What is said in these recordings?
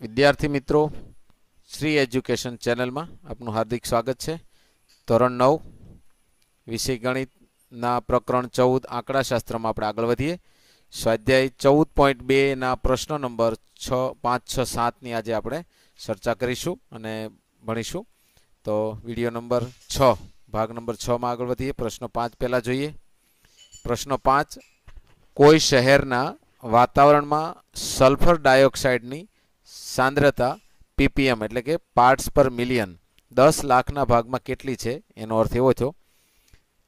વિદ્યાર્થી મિત્રો, શ્રી એજ્યુકેશન ચેનલમાં આપનું હાર્દિક સ્વાગત છે. ધોરણ નવ, વિષય ગણિતના પ્રકરણ ચૌદ આંકડાશાસ્ત્રમાં આપણે આગળ વધીએ. સ્વાધ્યાય ચૌદ પોઈન્ટ બેના પ્રશ્ન નંબર છ, પાંચ, છ, સાતની આજે આપણે ચર્ચા કરીશું અને ભણીશું. તો વીડિયો નંબર છ, ભાગ નંબર છમાં આગળ વધીએ. પ્રશ્ન પાંચ પહેલાં જોઈએ. પ્રશ્ન પાંચ, કોઈ શહેરના વાતાવરણમાં સલ્ફર ડાયોક્સાઇડની સાંદ્રતા, પીપીએમ એટલે કે પાર્ટ્સ પર મિલિયન દસ લાખના ભાગમાં કેટલી છે? એનો અર્થ એવો થયો,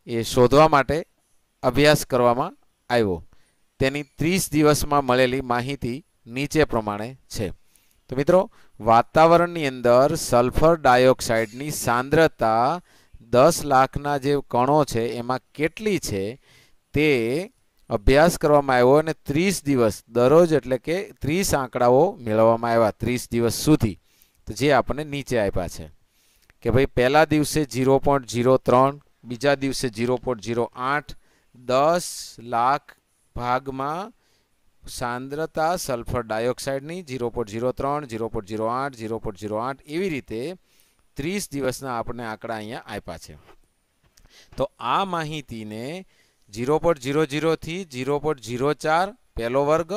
એ શોધવા માટે અભ્યાસ કરવામાં આવ્યો. તેની ત્રીસ દિવસમાં મળેલી માહિતી નીચે પ્રમાણે છે. તો મિત્રો, વાતાવરણની અંદર સલ્ફર ડાયોક્સાઇડની સાંદ્રતા દસ લાખના જે કણો છે, એમાં કેટલી છે? તે અભ્યાસ કરવામાં આવ્યો અને ત્રીસ દિવસ, દરરોજ એટલે કે ત્રીસ આંકડાઓ મેળવવામાં આવ્યા ત્રીસ દિવસ સુધી, તો જે આપણને નીચે આપ્યા છે. કે ભાઈ પહેલા દિવસે ઝીરો પોઈન્ટ ઝીરો ત્રણ, બીજા દિવસે ઝીરો પોઈન્ટ ઝીરો આઠ, દસ લાખ ભાગમાં સાંદ્રતા સલ્ફર ડાયોક્સાઇડની ઝીરો પોઈન્ટ ઝીરો ત્રણ, ઝીરો પોઈન્ટ ઝીરો આઠ, ઝીરો પોઈન્ટ ઝીરો આઠ એવી રીતે ત્રીસ દિવસના આપણે આંકડા અહીંયા આપ્યા છે. તો આ માહિતીને ઝીરો પોઈન્ટ ઝીરો ઝીરોથી ઝીરો પોઈન્ટ ઝીરો ચાર, પહેલો વર્ગ,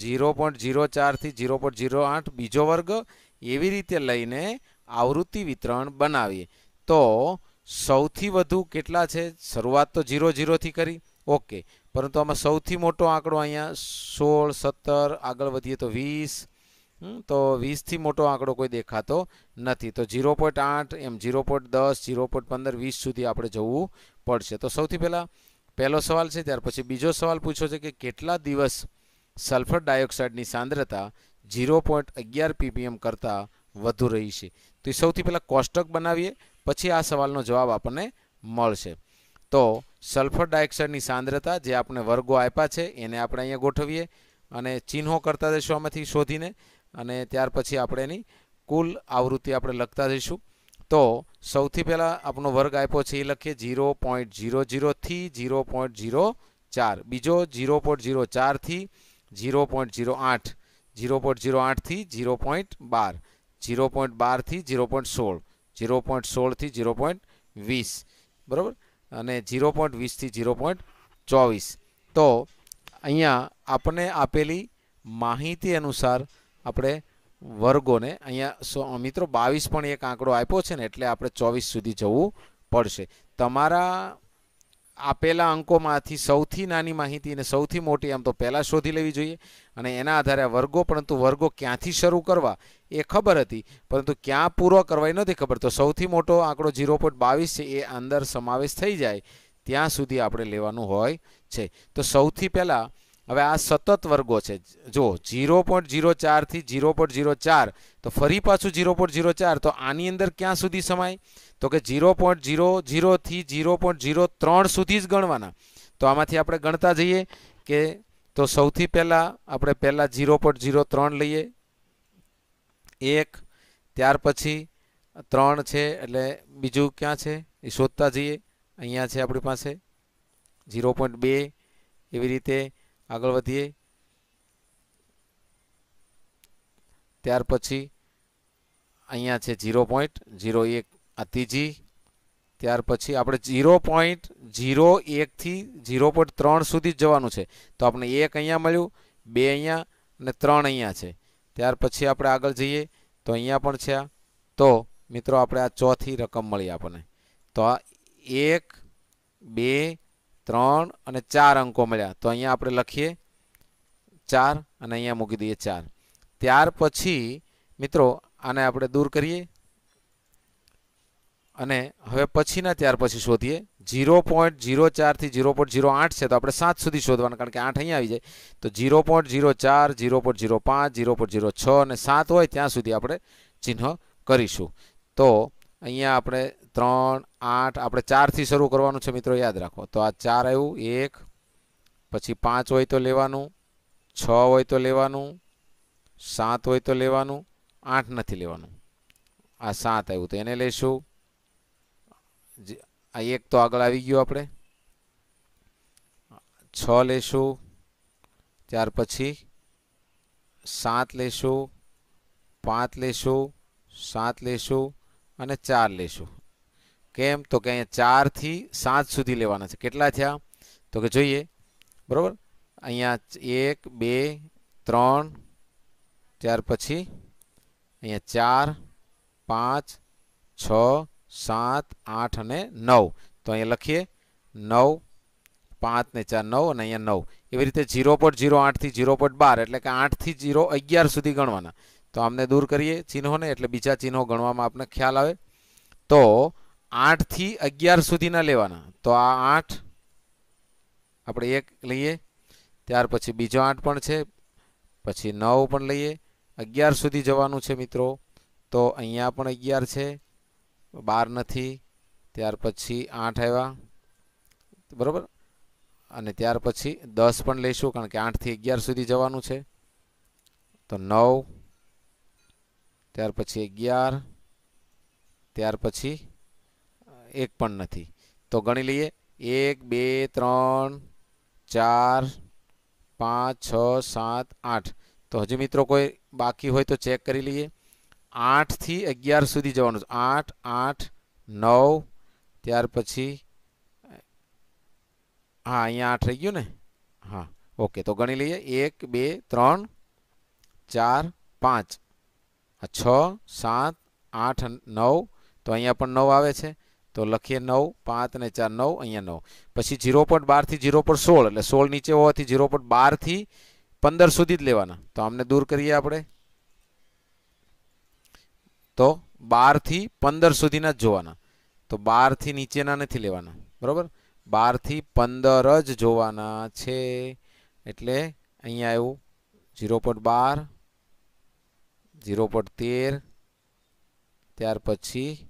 ઝીરો પોઈન્ટ ઝીરો ચારથી ઝીરો પોઈન્ટ ઝીરો આઠ, બીજો વર્ગ, એવી રીતે લઈને આવૃત્તિ વિતરણ બનાવીએ. તો સૌથી વધુ કેટલા છે? શરૂઆત તો ઝીરો ઝીરોથી કરી. ઓકે. પરંતુ આમાં સૌથી મોટો આંકડો અહીંયા સોળ, સત્તર, આગળ વધીએ તો વીસ. તો વીસથી મોટો આંકડો કોઈ દેખાતો નથી. તો ઝીરો પોઈન્ટ આઠ એમ ઝીરો પોઈન્ટ દસ, ઝીરો પોઈન્ટ પંદર, વીસ સુધી આપણે જવું પડશે. તો સૌથી પહેલાં પહેલો સવાલ છે ત્યાર પછી બીજો સવાલ પૂછ્યો છે કે કેટલા દિવસ સલ્ફર ડાયોક્સાઇડની સાંદ્રતા ઝીરો પોઈન્ટ અગિયાર પીપીએમ કરતાં વધુ રહી છે? તો એ સૌથી પહેલાં કોષ્ટક બનાવીએ, પછી આ સવાલનો જવાબ આપણને મળશે. તો સલ્ફર ડાયોક્સાઇડની સાંદ્રતા જે આપણે વર્ગો આપ્યા છે, એને આપણે અહીંયા ગોઠવીએ અને ચિહ્નો કરતા જઈશું આમાંથી શોધીને અને ત્યાર પછી આપણે એની કુલ આવૃત્તિ આપણે લખતા જઈશું. તો સૌથી પહેલાં આપણો વર્ગ આપ્યો છે એ લખીએ ઝીરો પોઈન્ટ ઝીરો ઝીરોથી ઝીરો પોઈન્ટ ઝીરો ચાર બીજો ઝીરો પોઈન્ટ ઝીરો ચારથી ઝીરો પોઈન્ટ ઝીરો આઠ ઝીરો પોઈન્ટ ઝીરો આઠથી ઝીરો પોઈન્ટ બાર ઝીરો પોઈન્ટ બારથી ઝીરો પોઈન્ટ સોળ ઝીરો પોઈન્ટ સોળથી ઝીરો પોઈન્ટ વીસ બરાબર અને ઝીરો પોઈન્ટ વીસથી ઝીરો પોઈન્ટ ચોવીસ તો અહીંયા આપણને આપેલી માહિતી અનુસાર આપણે વર્ગોને અહીંયા મિત્રો બાવીસ પણ એક આંકડો આપ્યો છે ને એટલે આપણે ચોવીસ સુધી જવું પડશે. તમારા આપેલા અંકોમાંથી સૌથી નાની માહિતી અને સૌથી મોટી આમ તો પહેલાં શોધી લેવી જોઈએ અને એના આધારે વર્ગો, પરંતુ વર્ગો ક્યાંથી શરૂ કરવા એ ખબર હતી, પરંતુ ક્યાં પૂરો કરવા એ નથી ખબર. તો સૌથી મોટો આંકડો ઝીરો પોઈન્ટ બાવીસ છે, એ અંદર સમાવેશ થઈ જાય ત્યાં સુધી આપણે લેવાનું હોય છે. તો સૌથી પહેલાં હવે આ સતત વર્ગો છે. જો ઝીરો પોઈન્ટ ઝીરો ચારથી ઝીરો પોઈન્ટ ઝીરો ચાર, તો ફરી પાછું ઝીરો પોઈન્ટ ઝીરો ચાર, તો આની અંદર ક્યાં સુધી સમાય? તો કે ઝીરો પોઈન્ટ ઝીરો ઝીરોથી ઝીરો પોઈન્ટ ઝીરો ત્રણ સુધી જ ગણવાના. તો આમાંથી આપણે ગણતા જઈએ કે તો સૌથી પહેલાં આપણે પહેલાં ઝીરો પોઈન્ટ ઝીરો ત્રણ લઈએ. એક, ત્યાર પછી ત્રણ છે, એટલે બીજું ક્યાં છે? એ શોધતા જઈએ. અહીંયા છે આપણી પાસે. ઝીરો પોઈન્ટ બે. એવી રીતે આગળ વધીએ. ત્યાર પછી અહીંયા છે ઝીરો પોઈન્ટ ઝીરો એક આ ત્રીજી. ત્યાર પછી આપણે ઝીરો પોઈન્ટ ઝીરો એકથી ઝીરો પોઈન્ટ ત્રણ સુધી જવાનું છે. તો આપણે એક અહીંયા મળ્યું, બે અહીંયા અને ત્રણ અહીંયા છે. ત્યાર પછી આપણે આગળ જઈએ, તો અહીંયા પણ છે તો મિત્રો આપણે આ ચોથી રકમ મળી આપણને. તો આ એક, બે ત્રણ અને ચાર અંકો મળ્યા. તો અહીંયા આપણે લખીએ ચાર અને અહીંયા મૂકી દઈએ ચાર. ત્યાર પછી મિત્રો આને આપણે દૂર કરીએ અને હવે પછીના ત્યાર પછી શોધીએ. ઝીરો પોઈન્ટ ઝીરો ચારથી ઝીરો પોઈન્ટ ઝીરો આઠ છે તો આપણે સાત સુધી શોધવાના કારણ કે આઠ અહીંયા આવી જાય. તો ઝીરો પોઈન્ટ ઝીરો ચાર, ઝીરો પોઈન્ટ ઝીરો પાંચ, ઝીરો પોઈન્ટ ઝીરો છ અને સાત હોય ત્યાં સુધી આપણે ચિહ્ન કરીશું. તો અહીંયા આપણે ત્રણ, આઠ, આપણે ચારથી શરૂ કરવાનું છે મિત્રો, યાદ રાખો. તો આ ચાર આવ્યું, એક, પછી પાંચ હોય તો લેવાનું, છ હોય તો લેવાનું, સાત હોય તો લેવાનું, આઠ નથી લેવાનું. આ સાત આવ્યું, તો એને લઈશું આ એક તો આગળ આવી ગયું આપણે. છ લેશું, ત્યાર પછી સાત લેશું, પાંચ લેશું, સાત લેશું અને ચાર લેશું. કેમ? તો કે અહીંયા ચારથી સાત સુધી લેવાના છે. કેટલા થયા? તો કે જોઈએ. બરાબર? અહીંયા એક, બે, ત્રણ, ત્યાર પછી અહીંયા ચાર, પાંચ, છ, સાત, આઠ અને નવ. તો અહીંયા લખીએ. નવ, પાંચ ને ચાર, નવ અને અહીંયા નવ. એવી રીતે ઝીરો પોઈન્ટ ઝીરો આઠથી ઝીરો પોઈન્ટ બાર એટલે કે આઠથી ઝીરો અગિયાર સુધી ગણવાના. તો આમને દૂર કરીએ ચિહ્નોને એટલે બીજા ચિહ્નો ગણવામાં આપને ખ્યાલ આવે. તો આઠથી અગિયાર સુધીના લેવાના. તો આ આઠ આપણે એક લઈએ, ત્યાર પછી બીજો આઠ પણ છે, પછી નવ પણ લઈએ. અગિયાર સુધી જવાનું છે મિત્રો. તો અહીંયા પણ અગિયાર છે, બાર નથી. ત્યાર પછી આઠ આવ્યા. બરાબર? અને ત્યાર પછી દસ પણ લઈશું, કારણ કે આઠથી અગિયાર સુધી જવાનું છે. તો નવ, ત્યાર પછી અગિયાર, ત્યાર પછી એક પણ નથી. તો ગણી લઈએ, એક, બે, ત્રણ, ચાર, પાંચ, છ, સાત, આઠ. તો હજી મિત્રો કોઈ બાકી હોય તો ચેક કરી લઈએ. આઠથી અગિયાર સુધી જવાનું છે. આઠ આઠ, નવ, ત્યાર પછી, હા, અહીંયા આઠ રહી ગયું ને? હા, ઓકે. તો ગણી લઈએ. એક, બે, ત્રણ, ચાર, પાંચ. છ, સાત, આઠ, નવ. તો અહીંયા પણ નવ આવે છે. તો લખીએ નવ, પાંચ ને ચાર, નવ, અહીંયા નવ. પછી ઝીરો પોઈન્ટ બારથી ઝીરો પોઈન્ટ સોળ, એટલે સોળ નીચે હોવાથી ઝીરો પોઈન્ટ બારથી પંદર સુધી જ લેવાના. તો આમને દૂર કરીએ આપણે. તો બારથી પંદર સુધીના જ જોવાના. તો બારથી નીચેના નથી લેવાના. બરાબર? બારથી પંદર જ જોવાના છે. એટલે અહીંયા આવ્યું ઝીરો પોઈન્ટ બાર ઝીરો પોઈન્ટ તેર, ત્યાર પછી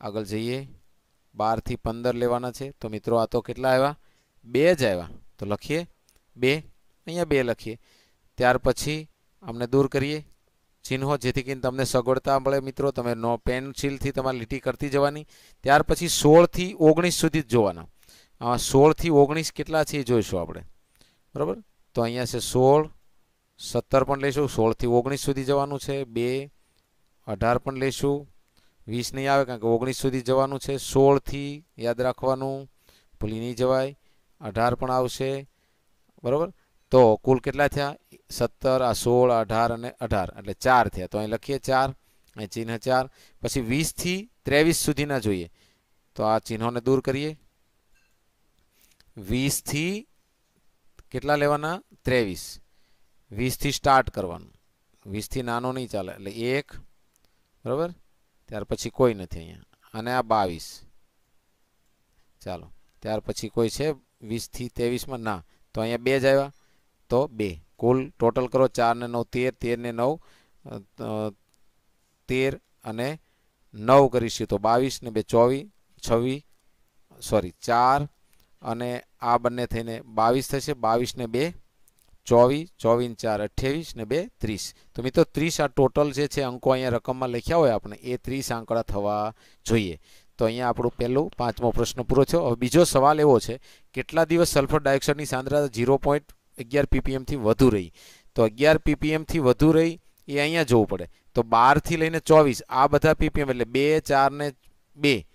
આગળ જઈએ. બારથી પંદર લેવાના છે. તો મિત્રો આ તો કેટલા આવ્યા? બે જ આવ્યા. તો લખીએ. બે. અહીંયા બે લખીએ. ત્યાર પછી અમને દૂર કરીએ. ચિહ્નો જેથી કરીને તમને સગવડતા મળે મિત્રો. તમે નો પેન્સિલથી તમારે લીટી કરતી જવાની. ત્યાર પછી સોળથી ઓગણીસ સુધી જ જોવાના. આમાં સોળથી ઓગણીસ કેટલા છે એ જોઈશું આપણે. બરાબર? તો અહીંયા છે સોળ. સત્તર પણ લઈશું. સોળથી ઓગણીસ સુધી જવાનું છે. બે. અઢાર પણ લઈશું. વીસ નહીં આવે કારણ કે ઓગણીસ સુધી જવાનું છે. સોળથી યાદ રાખવાનું. ભૂલી નહીં જવાય. અઢાર પણ આવશે. બરાબર? તો કુલ કેટલા થયા? સત્તર, આ સોળ અઢાર અને અઢાર. એટલે ચાર થયા. તો અહીં લખીએ ચાર. અહીં ચિહ્ન ચાર. પછી વીસથી ત્રેવીસ સુધીના જોઈએ. તો આ ચિહ્નોને દૂર કરીએ. વીસથી કેટલા લેવાના? ત્રેવીસ. વીસથી સ્ટાર્ટ કરવાનું. વીસથી નાનો નહીં ચાલે. એટલે એક. બરાબર? ત્યાર પછી કોઈ નથી અહીંયા. અને આ બાવીસ. ચાલો, ત્યાર પછી કોઈ છે? વીસથી ત્રેવીસમાં? ના. તો અહીંયા બે જ આવ્યા. તો બે. કુલ ટોટલ કરો ચાર ને નવ, તેર. તેર ને નવ તેર અને નવ કરીશું તો બાવીસ ને બે ચોવીસ છવ્વીસ સોરી, ચાર અને આ બંને થઈને બાવીસ થશે. બાવીસ ને બે ચોવીસ ચોવીસ ચાર, અઠ્યાવીસ ને બે, ત્રીસ. તો મિત્રો, ત્રીસ આ ટોટલ જે છે અંકો અહીંયા રકમમાં લખ્યા હોય આપણે, એ ત્રીસ આંકડા થવા જોઈએ. તો અહીંયા આપણું પહેલું, પાંચમો પ્રશ્ન પૂરો થયો. હવે બીજો સવાલ એવો છે, કેટલા દિવસ સલ્ફર ડાયોક્સાઇડની સાંદ્રતા ઝીરો પોઈન્ટ અગિયાર પીપીએમથી વધુ રહી? તો અગિયાર પીપીએમથી વધુ રહી, એ અહીંયા જોવું પડે. તો બારથી લઈને ચોવીસ, આ બધા પીપીએમ એટલે બે, ચાર ને બે.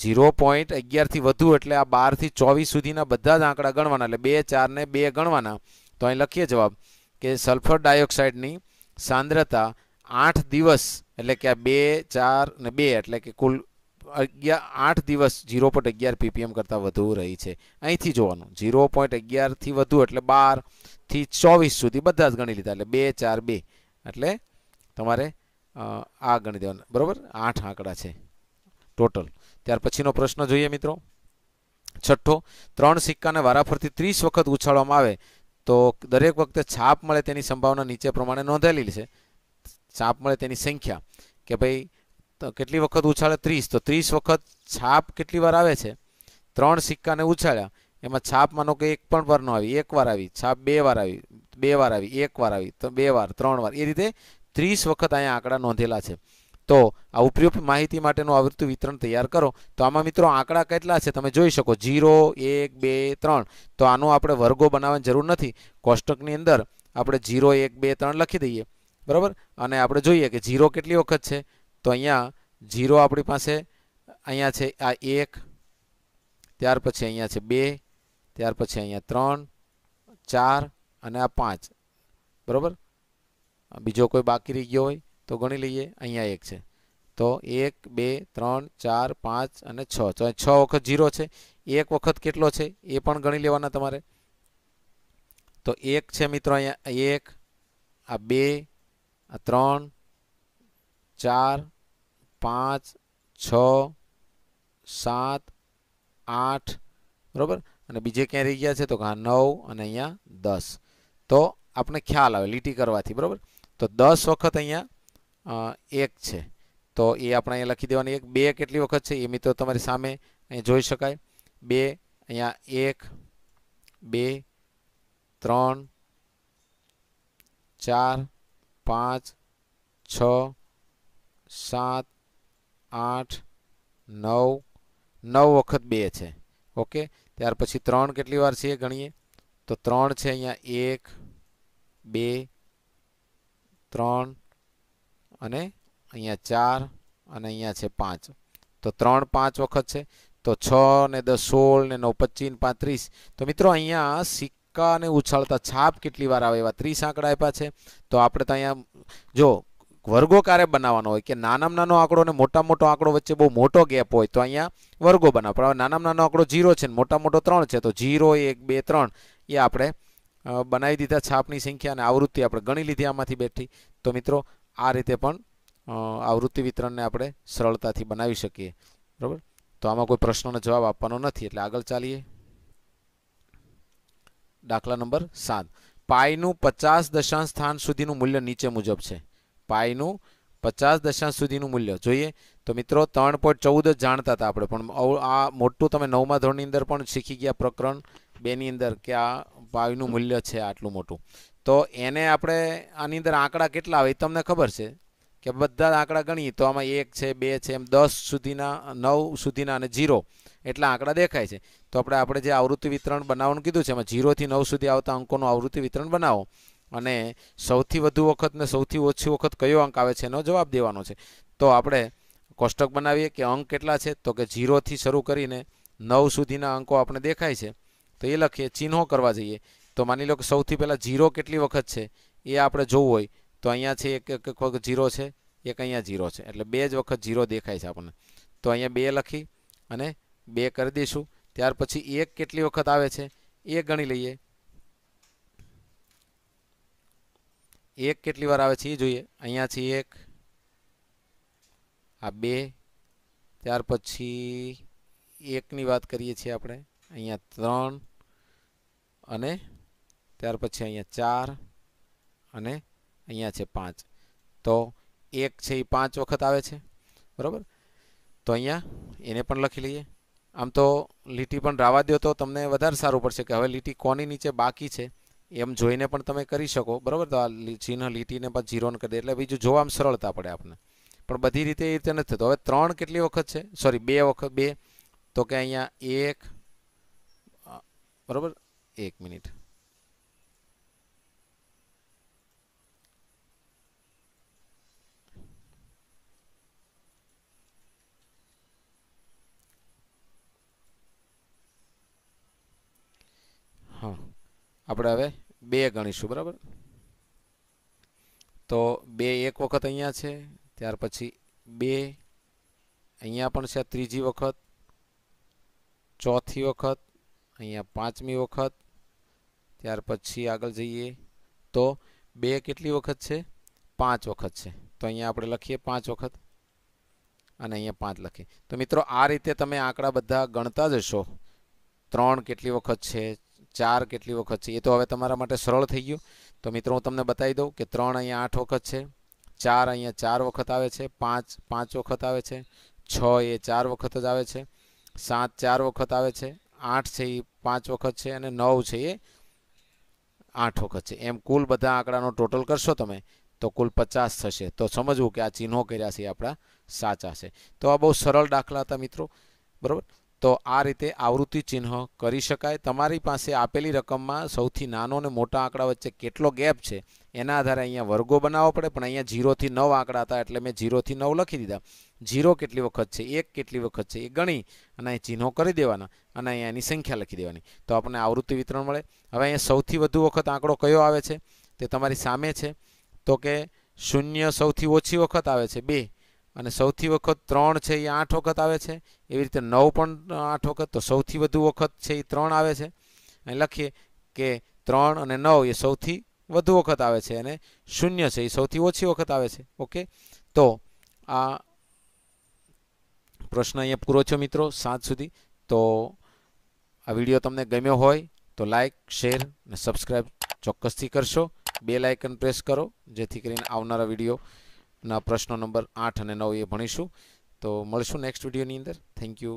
ઝીરો પોઈન્ટ અગિયારથી વધુ એટલે આ બારથી ચોવીસ સુધીના બધા જ આંકડા ગણવાના. એટલે બે, ચાર ને બે ગણવાના. તો અહીં લખીએ જવાબ કે સલ્ફર ડાયોક્સાઇડની સાંદ્રતા આઠ દિવસ એટલે કે આ બે, ચાર ને બે એટલે કે કુલ અગિયાર, આઠ દિવસ ઝીરો પોઈન્ટ અગિયાર પીપીએમ કરતાં વધુ રહી છે. અહીંથી જોવાનું, ઝીરો પોઈન્ટ અગિયારથી વધુ એટલે બારથી ચોવીસ સુધી બધા જ ગણી લીધા એટલે બે, ચાર, બે એટલે તમારે આ ગણી દેવાના. બરાબર? આઠ આંકડા છે ટોટલ. ત્યાર પછીનો પ્રશ્ન જોઈએ મિત્રો. છઠ્ઠો, ત્રણ સિક્કાને વારાફરતી ત્રીસ વખત ઉછાળવામાં આવે તો દરેક વખતે છાપ મળે તેની સંભાવના નીચે પ્રમાણે નોંધેલી છે. છાપ મળે તેની સંખ્યા કે ભાઈ કેટલી વખત ઉછાળે? ત્રીસ. તો ત્રીસ વખત છાપ કેટલી વાર આવે છે? ત્રણ સિક્કાને ઉછાળ્યા. એમાં છાપ માનો કે એક પણ વાર ન આવી. એક વાર આવી. છાપ બે વાર આવી. બે વાર આવી. એક વાર આવી. તો બે વાર, ત્રણ વાર. એ રીતે ત્રીસ વખત અહીંયા આંકડા નોંધેલા છે. તો આ ઉપયુક્ત માહિતી માટેનું આવૃત્તિ વિતરણ તૈયાર કરો. તો આમાં મિત્રો આંકડા કેટલા છે તમે જોઈ શકો. જીરો એક, બે, ત્રણ. તો આનો આપણે વર્ગો બનાવવાની જરૂર નથી. કોષ્ટકની અંદર આપણે જીરો એક, બે, ત્રણ લખી દઈએ. બરાબર? અને આપણે જોઈએ કે જીરો કેટલી વખત છે? તો અહીંયા જીરો આપણી પાસે અહીંયા છે આ એક, ત્યાર પછી અહીંયા છે બે, ત્યાર પછી અહીંયા ત્રણ, ચાર અને આ પાંચ. બરાબર? બીજો કોઈ બાકી રહી ગયો હોય તો ગણી લઈએ, અહીંયા એક છે. તો એક, બે, ત્રણ, ચાર, પાંચ અને છ. તો છ વખત જીરો છે. એક વખત કેટલો છે? એ પણ ગણી લેવાના તમારે. તો એક છે મિત્રો અહીંયા, એક, આ બે, આ ત્રણ, ચાર, પાંચ, છ, સાત, આઠ, બરાબર? અને બીજે ક્યાં રહી ગયા છે તો હા નવ અને અહીંયા દસ. તો આપણે ખ્યાલ આવે, લીટી કરવાથી, બરાબર? તો દસ વખત અહીંયા એક છે. તો એ આપણે અહીંયા લખી દેવાની. એક, બે કેટલી વખત છે એ મિત્રો તમારી સામે અહીં જોઈ શકાય. બે, અહીંયા એક, બે, ત્રણ, ચાર, પાંચ, છ, સાત, આઠ, નવ નવ વખત બે છે. ઓકે? ત્યાર પછી ત્રણ કેટલી વાર છે ગણીએ? તો ત્રણ છે અહીંયા એક, બે, ત્રણ અને અહીંયા ચાર અને અહીંયા છે પાંચ. તો ત્રણ પાંચ વખત છે. તો છ ને દસ સોળ ને નવ પચીસ પાંત્રીસ. તો મિત્રો અહીંયા સિક્કાને ઉછાળતા છાપ કેટલી વાર આવે એવા ત્રીસ આંકડા આપ્યા છે. તો આપણે તો અહીંયા જો વર્ગો ક્યારે બનાવવાનો હોય કે નાનામાં નાનો આંકડો અને મોટા મોટો આંકડો વચ્ચે બહુ મોટો ગેપ હોય તો અહીંયા વર્ગો બનાવો. પણ હવે નાનામાં નાનો આંકડો જીરો છે ને મોટા મોટો ત્રણ છે, તો જીરો એક, બે, ત્રણ એ આપણે બનાવી દીધા છાપની સંખ્યા અને આવૃત્તિ આપણે ગણી લીધી આમાંથી બેઠી. તો મિત્રો આ રીતે પણ આવૃત્તિ વિતરણને આપણે સરળતાથી બનાવી શકીએ. બરાબર? તો આમાં કોઈ પ્રશ્નોનો જવાબ આપવાનો નથી, એટલે આગળ ચાલીએ. દાખલા નંબર સાત. પાયનું પચાસ દશાંશ સ્થાન સુધીનું મૂલ્ય નીચે મુજબ છે. પાયનું પચાસ દશાંશ સુધીનું મૂલ્ય. જોઈએ? તો મિત્રો, ત્રણ પોઈન્ટ ચૌદ જ જાણતા હતા આપણે, પણ આ મોટું તમે નવમા ધોરણની અંદર પણ શીખી ગયા પ્રકરણ બેની અંદર કે આ પાયનું મૂલ્ય છે આટલું મોટું. તો એને આપણે આની અંદર આંકડા કેટલા આવે એ તમને ખબર છે? કે બધા આંકડા ગણીએ તો આમાં એક છે, બે છે, એમ દસ સુધીના, નવ સુધીના અને જીરો એટલા આંકડા દેખાય છે. તો આપણે આપણે જે આવૃત્તિ વિતરણ બનાવવાનું કીધું છે, એમાં જીરોથી નવ સુધી આવતા અંકોનું આવૃત્તિ વિતરણ બનાવો. અને સૌથી વધુ વખત ને સૌથી ઓછી વખત કયો અંક આવે છે એનો જવાબ દેવાનો છે. તો આપણે કોષ્ટક બનાવીએ કે અંક કેટલા છે? તો કે જીરોથી શરૂ કરીને નવ સુધીના અંકો આપણે દેખાય છે. તો એ લખીએ, ચિહ્નો કરવા જઈએ. તો માની લો કે સૌથી પહેલાં જીરો કેટલી વખત છે, એ આપણે જોવું હોય, તો અહીંયા છે એક એક વખત જીરો છે, એક અહીંયા જીરો છે. એટલે બે જ વખત જીરો દેખાય છે આપણને. તો અહીંયા બે લખી અને બે કરી દઈશું. ત્યાર પછી એક કેટલી વખત આવે છે, એ ગણી લઈએ. એક કેટલી વાર આવે છે, એ જોઈએ. અહીંયા છે એક, આ બે. ત્યાર પછી એકની વાત કરીએ છીએ આપણે. અહીંયા ત્રણ અને ત્યાર પછી અહીંયા ચાર અને અહીંયા છે પાંચ. તો એક છે એ પાંચ વખત આવે છે, બરાબર? તો અહીંયા એને પણ લખી લઈએ. આમ તો લીટી પણ રાવા દો તો તમને વધારે સારું પડશે કે હવે લીટી કોની નીચે બાકી છે એમ જોઈને પણ તમે કરી શકો, બરાબર? તો આ ચિહ્ન લીટીને પણ જીરોન કરી દે. એટલે બીજું જોવામાં સરળતા પડે આપણને. પણ બધી રીતે એ રીતે નથી થતું. હવે ત્રણ કેટલી વખત છે? સોરી બે વખત, બે. તો કે અહીંયા એક બરાબર? એક મિનિટ. હા. આપણે હવે બે ગણીશું, બરાબર? તો બે એક વખત અહીંયા છે, ત્યાર પછી બે અહીંયા પણ છે, ત્રીજી વખત, ચોથી વખત, અહીંયા પાંચમી વખત, ત્યાર પછી આગળ જઈએ. તો બે કેટલી વખત છે? પાંચ વખત છે. તો અહીંયા આપણે લખીએ પાંચ વખત અને અહીંયા પાંચ લખીએ. તો મિત્રો, આ રીતે તમે આંકડા બધા ગણતા જશો. ત્રણ કેટલી વખત છે? ચાર કેટલી વખત છે? એ તો હવે તમારા માટે સરળ થઈ ગયું. તો મિત્રો, હું તમને બતાવી દઉં કે ત્રણ અહીંયા આઠ વખત છે, ચાર અહીંયા ચાર વખત આવે છે, પાંચ પાંચ વખત આવે છે, છ એ ચાર વખત જ આવે છે, સાત ચાર વખત આવે છે, આઠ છે એ પાંચ વખત છે અને નવ છે એ આઠ વખત છે. એમ કુલ બધા આંકડાનો ટોટલ કરશો તમે, તો કુલ પચાસ થશે. તો સમજવું કે આ ચિહ્નો કર્યા છે એ આપણા સાચા છે. તો આ બહુ સરળ દાખલા હતા મિત્રો, બરાબર? તો આ રીતે આવૃત્તિ ચિહ્ન કરી શકાય. તમારી પાસે આપેલી રકમમાં સૌથી નાનો અને મોટા આંકડા વચ્ચે કેટલો ગેપ છે એના આધારે અહીંયા વર્ગો બનાવવો પડે. પણ અહીંયા જીરોથી નવ આંકડા હતા એટલે મેં જીરોથી નવ લખી દીધા. જીરો કેટલી વખત છે? એક કેટલી વખત છે? એ ગણી અને અહીં ચિહ્નો કરી દેવાના અને અહીંયા એની સંખ્યા લખી દેવાની. તો આપણને આવૃત્તિ વિતરણ મળે. હવે અહીંયા સૌથી વધુ વખત આંકડો કયો આવે છે? તે તમારી સામે છે. તો કે શૂન્ય સૌથી ઓછી વખત આવે છે. બે. અને સૌથી વખત ત્રણ છે એ આઠ વખત આવે છે. એવી રીતે નવ પણ આઠ વખત, તો સૌથી વધુ વખત છે એ ત્રણ આવે છે. અને લખીએ કે ત્રણ અને નવ એ સૌથી વધુ વખત આવે છે અને શૂન્ય છે એ સૌથી ઓછી વખત આવે છે. ઓકે? તો આ પ્રશ્ન અહીંયા પૂરો છો મિત્રો સાંજ સુધી. તો આ વીડિયો તમને ગમ્યો હોય તો લાઈક, શેર અને સબસ્ક્રાઈબ ચોક્કસથી કરશો. બે લાઇકન પ્રેસ કરો જેથી કરીને આવનારા વિડીયોના પ્રશ્નો નંબર આઠ અને નવ એ ભણીશું. તો મળશું નેક્સ્ટ વિડીયોની અંદર. Thank you